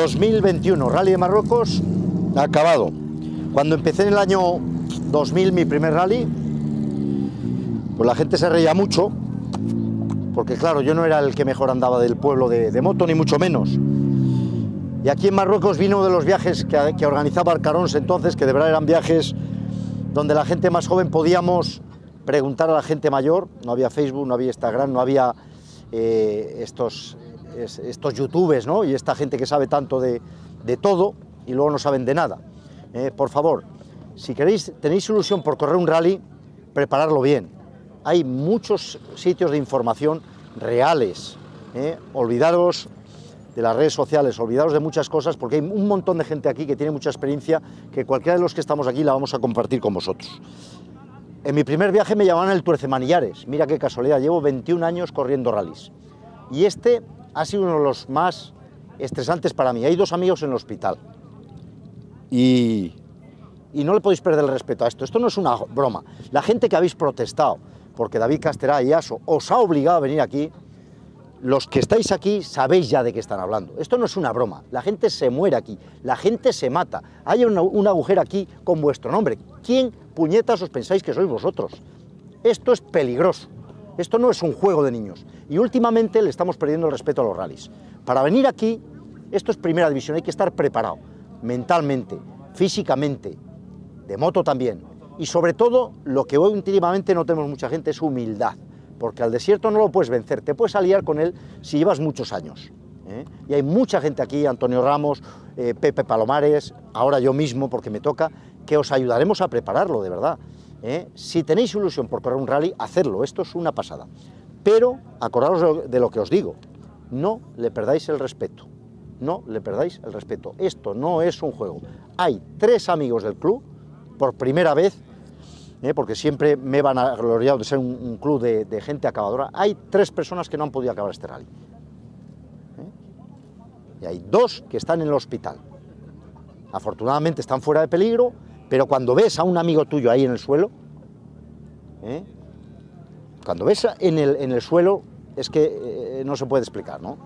2021, Rally de Marruecos, acabado. Cuando empecé en el año 2000 mi primer rally, pues la gente se reía mucho, porque claro, yo no era el que mejor andaba del pueblo de, moto, ni mucho menos. Y aquí en Marruecos vino uno de los viajes que, organizaba Arcarons entonces, que de verdad eran viajes donde la gente más joven podíamos preguntar a la gente mayor, no había Facebook, no había Instagram, no había eh, estos, estos youtubers ¿no? y esta gente que sabe tanto de, todo y luego no saben de nada. Eh, por favor, si queréis, tenéis ilusión por correr un rally, prepararlo bien. Hay muchos sitios de información reales. ¿eh? De las redes sociales, olvidaros de muchas cosas, porque hay un montón de gente aquí que tiene mucha experiencia, que cualquiera de los que estamos aquí la vamos a compartir con vosotros. En mi primer viaje me llamaban el Tuercemanillares, mira qué casualidad, llevo 21 años corriendo rallies. Y este ha sido uno de los más estresantes para mí. Hay dos amigos en el hospital. Y, y no le podéis perder el respeto a esto. Esto no es una broma. La gente que habéis protestado porque David Casterá y Aso os ha obligado a venir aquí, los que estáis aquí sabéis ya de qué están hablando. Esto no es una broma. La gente se muere aquí, la gente se mata. Hay un agujero aquí con vuestro nombre. ¿Quién puñetas os pensáis que sois vosotros? Esto es peligroso. Esto no es un juego de niños. Y últimamente le estamos perdiendo el respeto a los rallies. Para venir aquí, esto es primera división, hay que estar preparado, mentalmente, físicamente, de moto también. Y sobre todo, lo que hoy últimamente no tenemos mucha gente es humildad porque al desierto no lo puedes vencer, te puedes aliar con él si llevas muchos años. ¿eh? Y hay mucha gente aquí, Antonio Ramos, eh, Pepe Palomares, ahora yo mismo, porque me toca, que os ayudaremos a prepararlo, de verdad. ¿Eh? Si tenéis ilusión por correr un rally, hacerlo, esto es una pasada. Pero acordaros de lo que os digo, no le perdáis el respeto, no le perdáis el respeto. Esto no es un juego. Hay tres amigos del club, por primera vez, ¿eh? porque siempre me van a gloriar de ser un, club de, gente acabadora, hay tres personas que no han podido acabar este rally. ¿eh? Y hay dos que están en el hospital. Afortunadamente están fuera de peligro, pero cuando ves a un amigo tuyo ahí en el suelo, ¿eh? cuando ves en el, en el suelo, es que no se puede explicar, ¿no?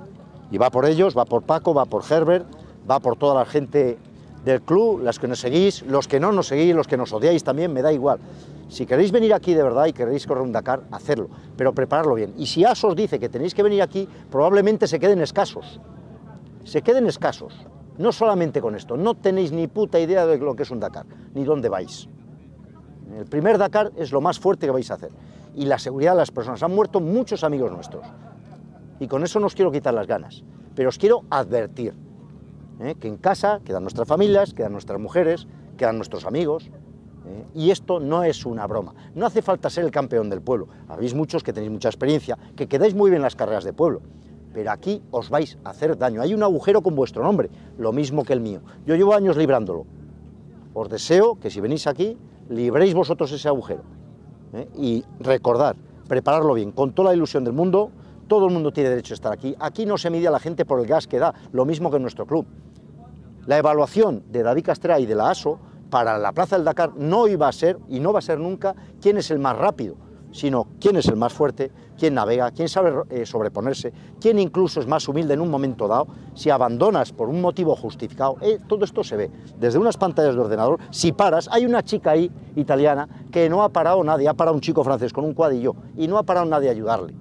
Y va por ellos, va por Paco, va por Herbert, va por toda la gente del club, las que nos seguís, los que no nos seguís, los que nos odiáis también, me da igual. Si queréis venir aquí de verdad y queréis correr un Dakar, hacerlo, pero prepararlo bien. Y si ASOS dice que tenéis que venir aquí, probablemente se queden escasos. Se queden escasos. No solamente con esto, no tenéis ni puta idea de lo que es un Dakar, ni dónde vais. El primer Dakar es lo más fuerte que vais a hacer. Y la seguridad de las personas. Han muerto muchos amigos nuestros. Y con eso no os quiero quitar las ganas. Pero os quiero advertir ¿eh? que en casa quedan nuestras familias, quedan nuestras mujeres, quedan nuestros amigos. ¿eh? Y esto no es una broma. No hace falta ser el campeón del pueblo. Habéis muchos que tenéis mucha experiencia, que quedáis muy bien las carreras de pueblo. Pero aquí os vais a hacer daño. Hay un agujero con vuestro nombre, lo mismo que el mío. Yo llevo años librándolo. Os deseo que si venís aquí, libréis vosotros ese agujero. ¿eh? Y recordad, prepararlo bien, con toda la ilusión del mundo, todo el mundo tiene derecho a estar aquí. Aquí no se mide a la gente por el gas que da, lo mismo que en nuestro club. La evaluación de David Castrea y de la ASO para la Plaza del Dakar no iba a ser y no va a ser nunca quién es el más rápido, sino quién es el más fuerte, quién navega, quién sabe eh, sobreponerse, quién incluso es más humilde en un momento dado, si abandonas por un motivo justificado, eh, todo esto se ve desde unas pantallas de ordenador, si paras, hay una chica ahí italiana que no ha parado nadie, ha parado un chico francés con un cuadillo y no ha parado nadie a ayudarle.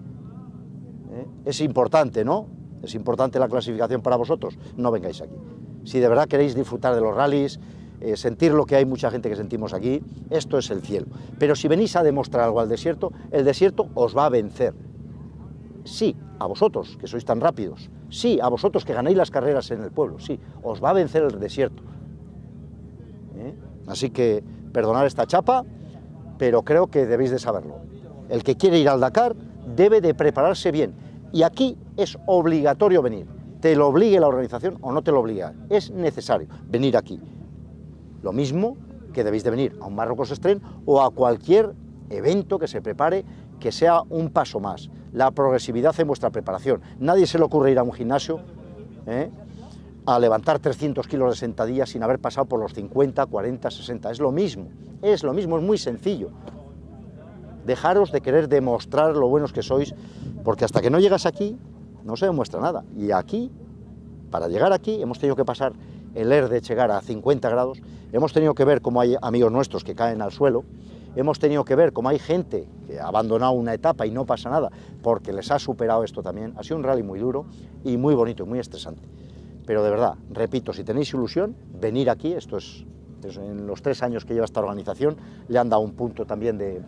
Eh, es importante, ¿no? Es importante la clasificación para vosotros, no vengáis aquí si de verdad queréis disfrutar de los rallies, eh, sentir lo que hay mucha gente que sentimos aquí, esto es el cielo. Pero si venís a demostrar algo al desierto, el desierto os va a vencer. Sí, a vosotros, que sois tan rápidos. Sí, a vosotros que ganéis las carreras en el pueblo. Sí, os va a vencer el desierto. ¿Eh? Así que perdonar esta chapa, pero creo que debéis de saberlo. El que quiere ir al Dakar debe de prepararse bien. Y aquí es obligatorio venir te lo obligue la organización o no te lo obliga. Es necesario venir aquí. Lo mismo que debéis de venir a un Marruecos Estren o a cualquier evento que se prepare que sea un paso más. La progresividad en vuestra preparación. Nadie se le ocurre ir a un gimnasio ¿eh? a levantar 300 kilos de sentadillas sin haber pasado por los 50, 40, 60. Es lo mismo, es lo mismo, es muy sencillo. Dejaros de querer demostrar lo buenos que sois, porque hasta que no llegas aquí, no se demuestra nada. Y aquí para llegar aquí hemos tenido que pasar el ER de llegar a 50 grados, hemos tenido que ver cómo hay amigos nuestros que caen al suelo, hemos tenido que ver cómo hay gente que ha abandonado una etapa y no pasa nada porque les ha superado esto también. Ha sido un rally muy duro y muy bonito y muy estresante. Pero de verdad, repito, si tenéis ilusión, venir aquí, esto es, en los tres años que lleva esta organización, le han dado un punto también de,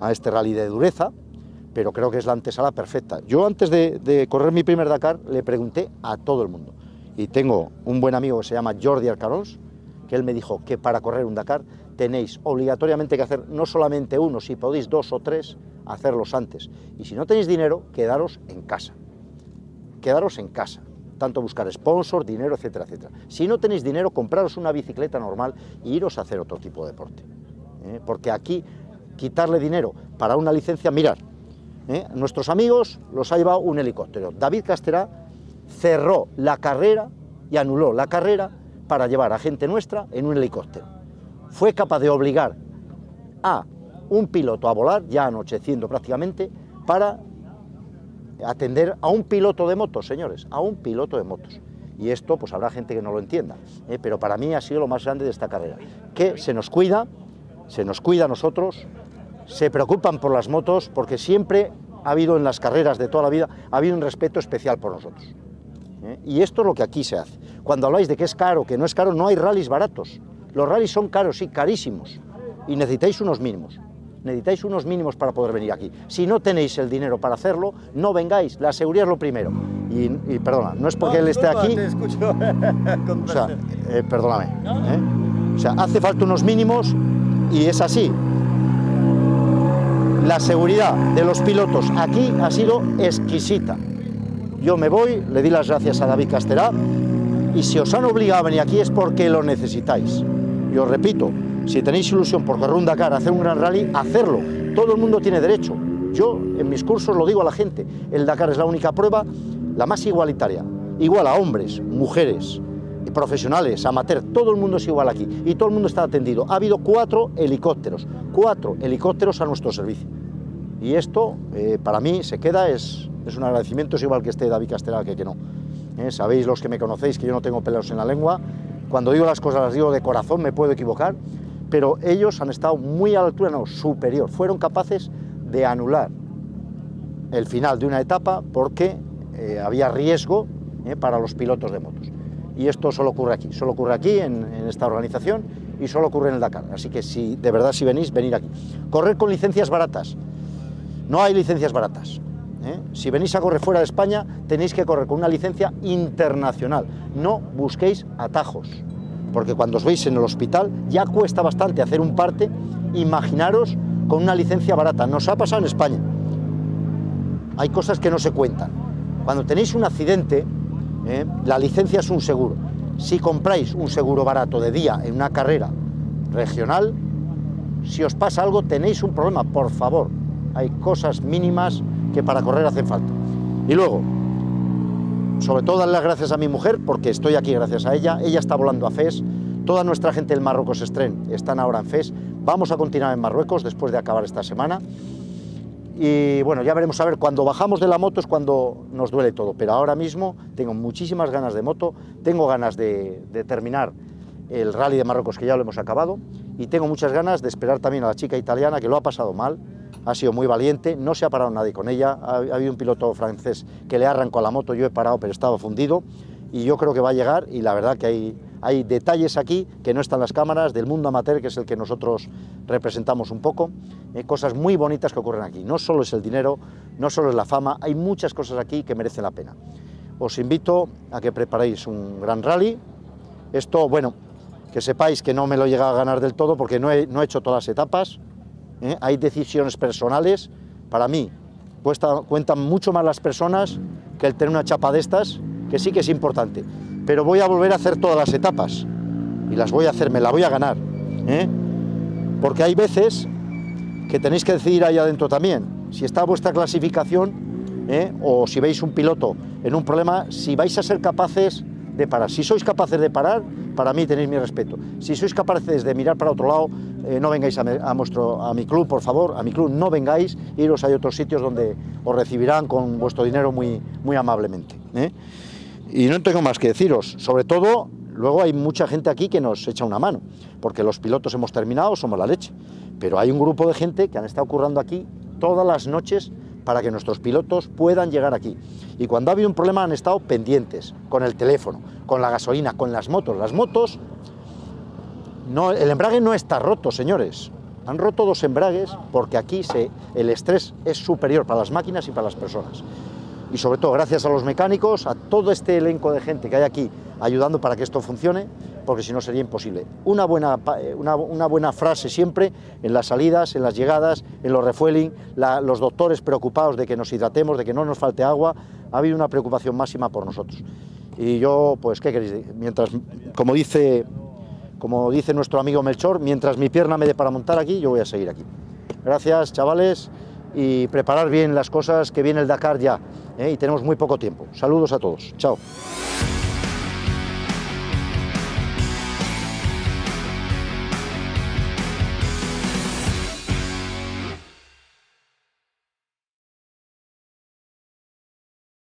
a este rally de dureza, pero creo que es la antesala perfecta. Yo antes de, correr mi primer Dakar le pregunté a todo el mundo, y tengo un buen amigo que se llama Jordi Arcarols, que él me dijo que para correr un Dakar tenéis obligatoriamente que hacer no solamente uno, si podéis dos o tres, hacerlos antes. Y si no tenéis dinero, quedaros en casa. Quedaros en casa. Tanto buscar sponsor, dinero, etcétera, etcétera. Si no tenéis dinero, compraros una bicicleta normal e iros a hacer otro tipo de deporte. ¿eh? Porque aquí, quitarle dinero para una licencia, mirar, ¿eh? nuestros amigos los ha llevado un helicóptero. David Casterá cerró la carrera y anuló la carrera para llevar a gente nuestra en un helicóptero fue capaz de obligar a un piloto a volar, ya anocheciendo prácticamente, para atender a un piloto de motos, señores, a un piloto de motos. Y esto, pues habrá gente que no lo entienda, ¿eh? pero para mí ha sido lo más grande de esta carrera, que se nos cuida, se nos cuida a nosotros, se preocupan por las motos, porque siempre ha habido en las carreras de toda la vida, ha habido un respeto especial por nosotros. ¿Eh? Y esto es lo que aquí se hace. Cuando habláis de que es caro, que no es caro, no hay rallies baratos. Los rallies son caros, sí, carísimos, y necesitáis unos mínimos. Necesitáis unos mínimos para poder venir aquí. Si no tenéis el dinero para hacerlo, no vengáis. La seguridad es lo primero. Y, perdona, no es porque él esté aquí. Te escucho. o sea, eh, perdóname. ¿eh? O sea, hace falta unos mínimos y es así. La seguridad de los pilotos aquí ha sido exquisita. Yo me voy, le di las gracias a David Casterá y si os han obligado a venir aquí es porque lo necesitáis. Y os repito, si tenéis ilusión por correr un Dakar, hacer un gran rally, hacerlo. Todo el mundo tiene derecho. Yo en mis cursos lo digo a la gente, el Dakar es la única prueba, la más igualitaria. Igual a hombres, mujeres, profesionales, amateur, todo el mundo es igual aquí y todo el mundo está atendido. Ha habido cuatro helicópteros, cuatro helicópteros a nuestro servicio. Y esto, eh, para mí, se queda, es, un agradecimiento, es igual que esté David Castela que que no. Eh, sabéis los que me conocéis que yo no tengo pelos en la lengua, cuando digo las cosas las digo de corazón, me puedo equivocar, pero ellos han estado muy a la altura, no, superior. Fueron capaces de anular el final de una etapa porque eh, había riesgo para los pilotos de motos. Y esto solo ocurre aquí, solo ocurre aquí en, en, esta organización y solo ocurre en el Dakar. Así que si de verdad si venís, venir aquí. Correr con licencias baratas. No hay licencias baratas. ¿eh? Si venís a correr fuera de España, tenéis que correr con una licencia internacional. No busquéis atajos, porque cuando os veis en el hospital ya cuesta bastante hacer un parte. Imaginaros con una licencia barata. Nos ha pasado en España. Hay cosas que no se cuentan. Cuando tenéis un accidente, ¿eh? la licencia es un seguro. Si compráis un seguro barato de día en una carrera regional, si os pasa algo tenéis un problema, por favor. Hay cosas mínimas que para correr hacen falta. Y luego, sobre todo darle las gracias a mi mujer, porque estoy aquí gracias a ella, ella está volando a FES, toda nuestra gente del Marruecos Estren están ahora en FES, vamos a continuar en Marruecos después de acabar esta semana, y bueno, ya veremos a ver, cuando bajamos de la moto es cuando nos duele todo, pero ahora mismo tengo muchísimas ganas de moto, tengo ganas de, de terminar el rally de Marruecos que ya lo hemos acabado, y tengo muchas ganas de esperar también a la chica italiana que lo ha pasado mal, ha sido muy valiente, no se ha parado nadie con ella, ha, habido un piloto francés que le arrancó la moto, yo he parado pero estaba fundido y yo creo que va a llegar y la verdad que hay, hay detalles aquí que no están las cámaras del mundo amateur, que es el que nosotros representamos un poco, eh, cosas muy bonitas que ocurren aquí. No solo es el dinero, no solo es la fama, hay muchas cosas aquí que merecen la pena. Os invito a que preparéis un gran rally. Esto, bueno, que sepáis que no me lo he llegado a ganar del todo porque no he, no he hecho todas las etapas, ¿eh? hay decisiones personales, para mí cuentan mucho más las personas que el tener una chapa de estas, que sí que es importante, pero voy a volver a hacer todas las etapas y las voy a hacer, me la voy a ganar, ¿eh? porque hay veces que tenéis que decidir ahí adentro también, si está vuestra clasificación ¿eh? o si veis un piloto en un problema, si vais a ser capaces de parar. Si sois capaces de parar, para mí tenéis mi respeto. Si sois capaces de mirar para otro lado, eh, no vengáis a, mi club, por favor, a mi club no vengáis, iros a otros sitios donde os recibirán con vuestro dinero muy, muy amablemente. ¿eh? Y no tengo más que deciros, sobre todo, luego hay mucha gente aquí que nos echa una mano, porque los pilotos hemos terminado, somos la leche, pero hay un grupo de gente que han estado currando aquí todas las noches para que nuestros pilotos puedan llegar aquí. Y cuando ha habido un problema han estado pendientes, con el teléfono, con la gasolina, con las motos. Las motos, no, el embrague no está roto, señores. Han roto dos embragues porque aquí se, el estrés es superior para las máquinas y para las personas. Y sobre todo gracias a los mecánicos, a todo este elenco de gente que hay aquí ayudando para que esto funcione, porque si no sería imposible. Una buena, una, una buena frase siempre en las salidas, en las llegadas, en los refueling, la, los doctores preocupados de que nos hidratemos, de que no nos falte agua, ha habido una preocupación máxima por nosotros. Y yo, pues, ¿qué queréis? Mientras, como dice, como dice nuestro amigo Melchor, mientras mi pierna me dé para montar aquí, yo voy a seguir aquí. Gracias, chavales, y preparar bien las cosas, que viene el Dakar ya, ¿eh? y tenemos muy poco tiempo. Saludos a todos. Chao.